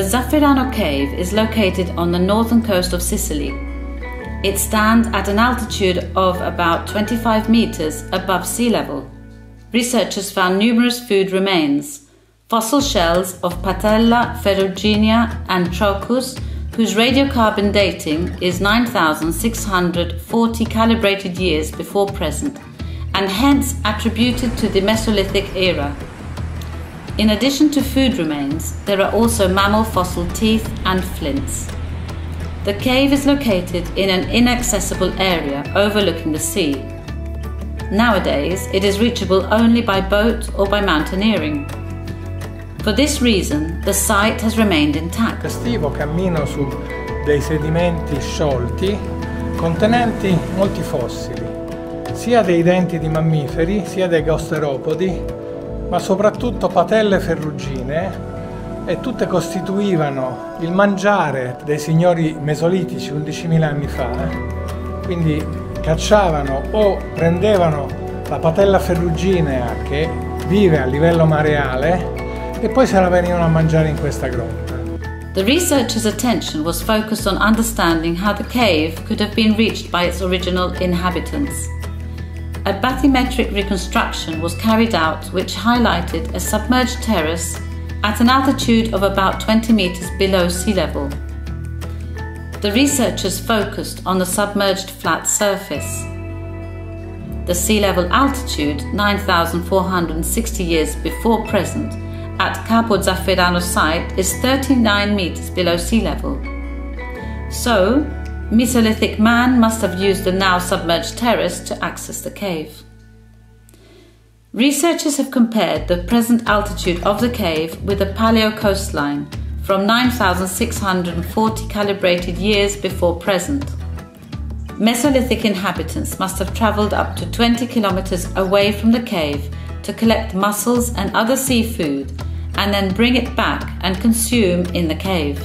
Zafferano Cave is located on the northern coast of Sicily. It stands at an altitude of about 25 meters above sea level. Researchers found numerous food remains, fossil shells of Patella, Ferruginea, and Trochus, whose radiocarbon dating is 9,640 calibrated years before present, and hence attributed to the Mesolithic era. In addition to food remains, there are also mammal fossil teeth and flints. The cave is located in an inaccessible area overlooking the sea. Nowadays, it is reachable only by boat or by mountaineering. For this reason, the site has remained intact. Estivo cammino su dei sedimenti sciolti contenenti molti fossili, sia dei denti di mammiferi, sia dei gasteropodi, ma soprattutto patelle ferrugine e tutte costituivano il mangiare dei signori mesolitici 11.000 anni fa. Quindi cacciavano o prendevano la patella ferruginea che vive a livello mareale e poi se la venivano a mangiare in questa grotta. The researchers' attention was focused on understanding how the cave could have been reached by its original inhabitants. A bathymetric reconstruction was carried out which highlighted a submerged terrace at an altitude of about 20 meters below sea level. The researchers focused on the submerged flat surface. The sea level altitude, 9,460 years before present, at Capo Zafferano site is 39 meters below sea level. So, Mesolithic man must have used the now submerged terrace to access the cave. Researchers have compared the present altitude of the cave with the Paleo coastline from 9,640 calibrated years before present. Mesolithic inhabitants must have travelled up to 20 kilometres away from the cave to collect mussels and other seafood and then bring it back and consume in the cave.